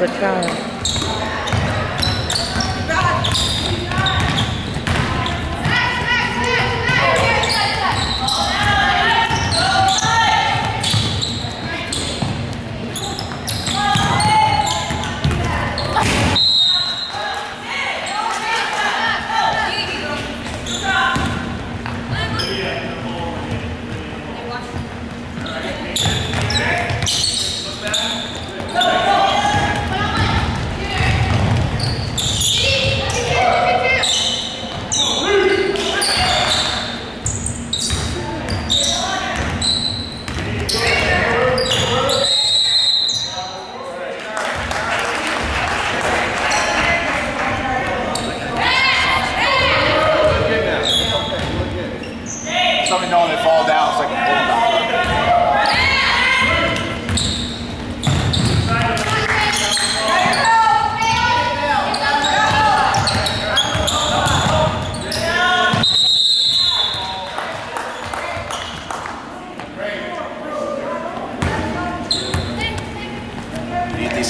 three times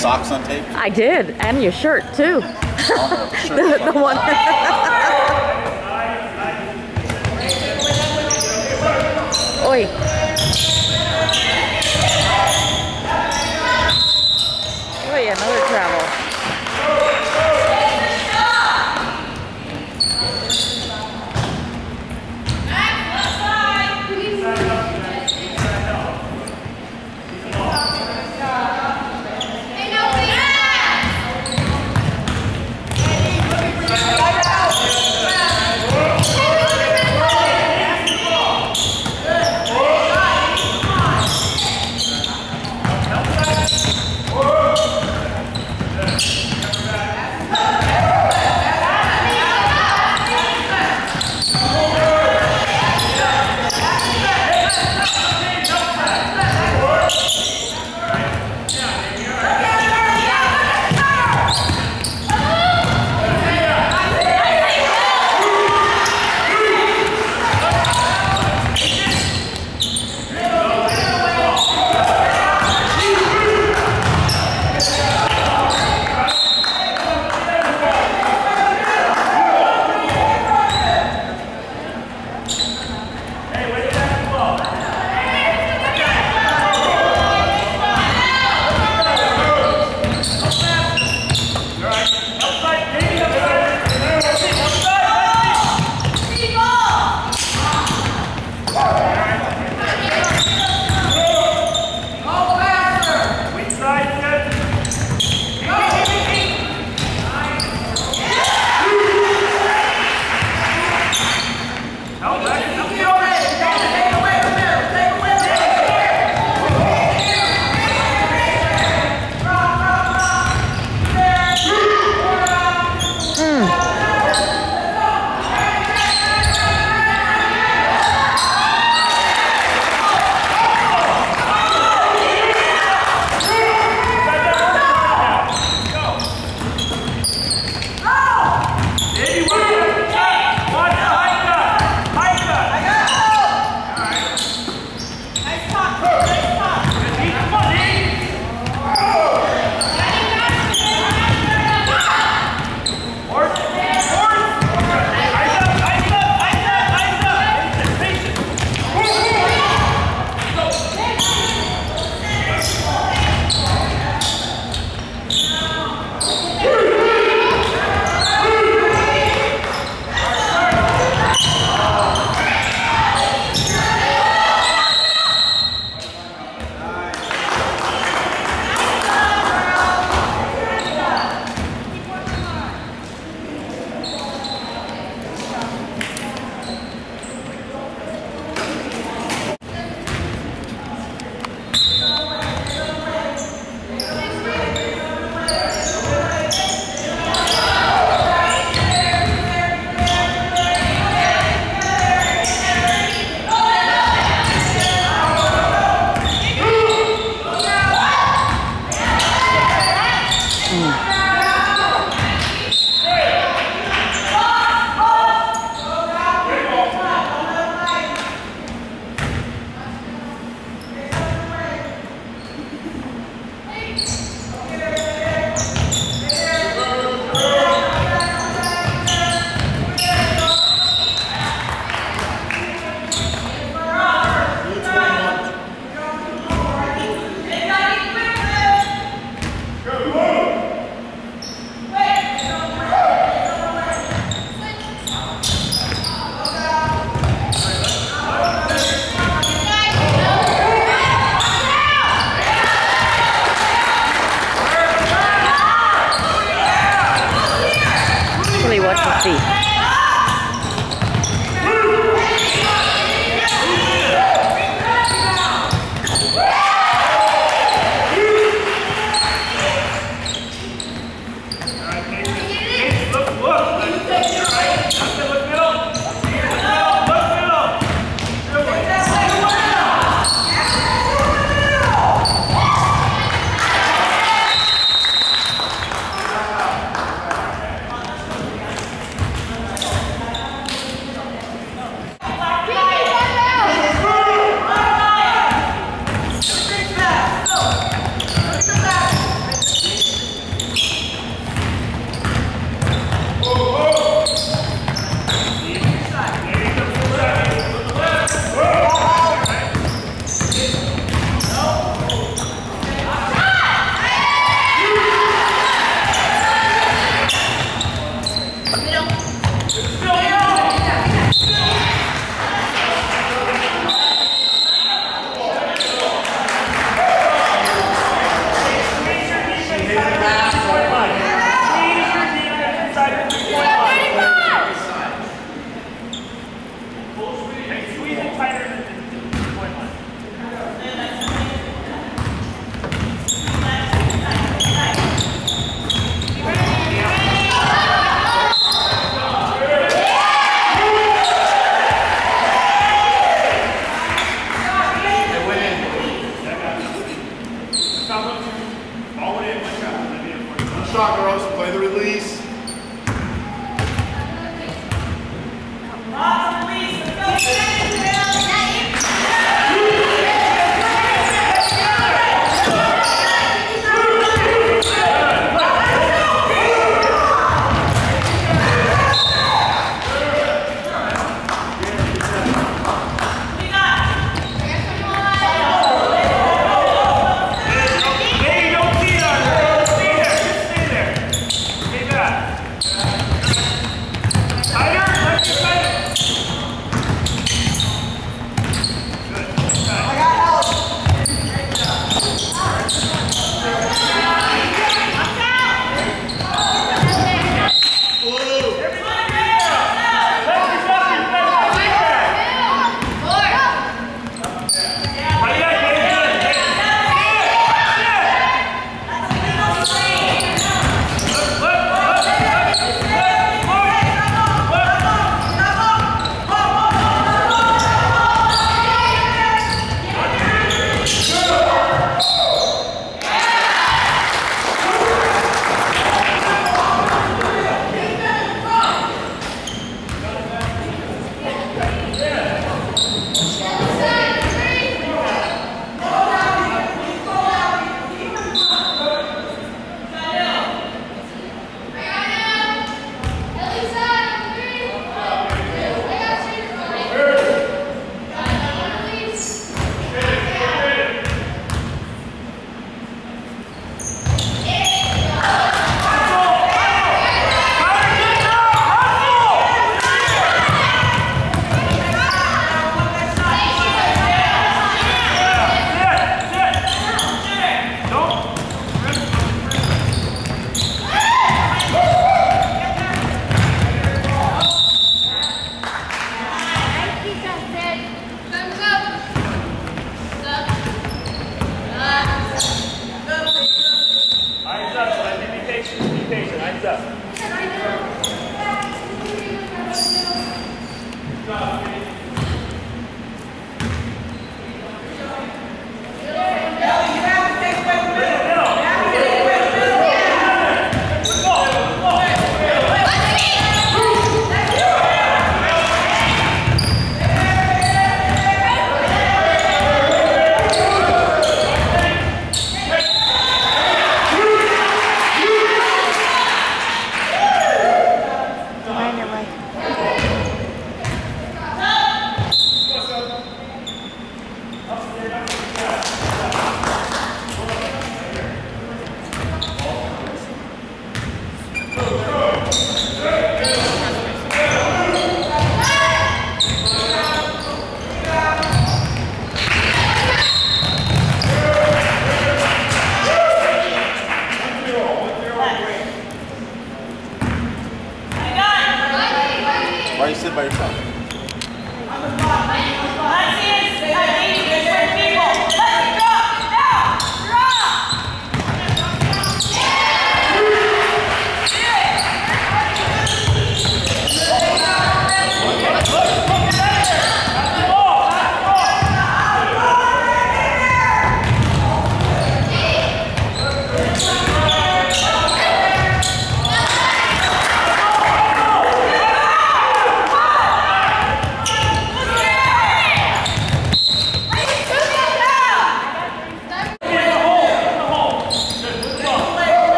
socks on tape? I did, and your shirt too. Oh, sure. the, the one. Oi,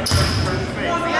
Emily,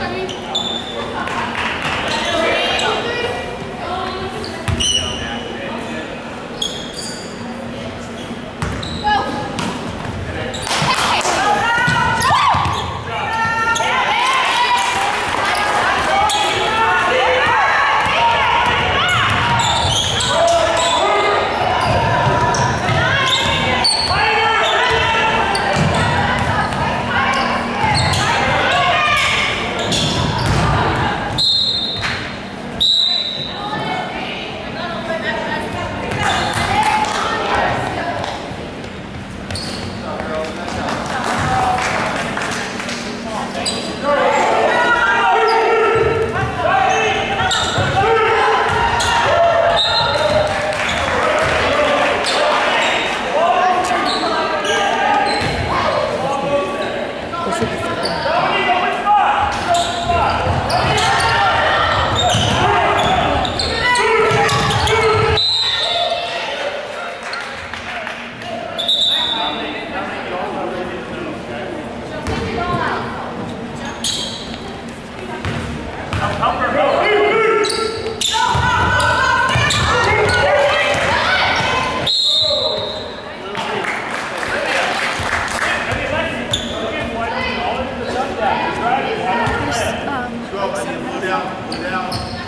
上运。量，量。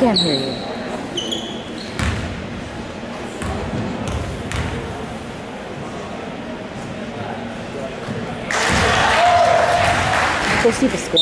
Can't hear you. Go see the score